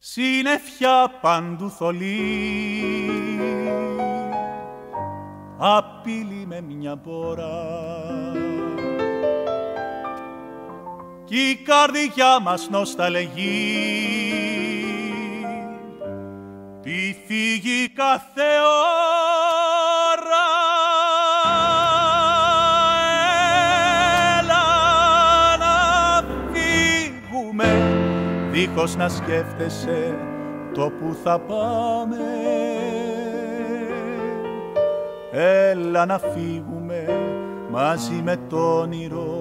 Συννεφιά παντού θολή. Απειλή με μια πόρα κι η καρδιά μας νοσταλεγεί. Τη φύγει κάθε ώρα δίχως να σκέφτεσαι το που θα πάμε. Έλα να φύγουμε μαζί με το όνειρο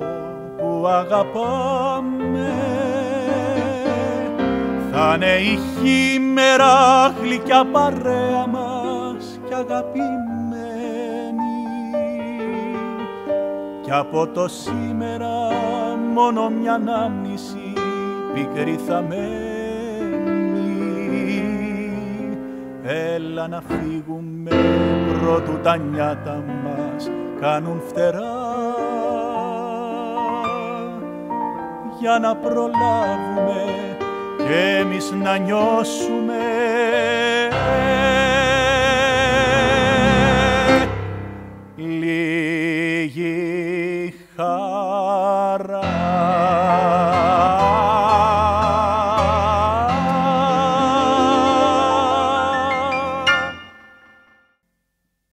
που αγαπάμε. Θα είναι η χήμερα γλυκιά παρέα μας κι αγαπημένη. Κι από το σήμερα μόνο μια ανάμνηση πικρή θα μένει. Έλα να φύγουμε πρώτου τα νιάτα μας κάνουν φτερά. Για να προλάβουμε και εμείς να νιώσουμε. Λίγη χαρά.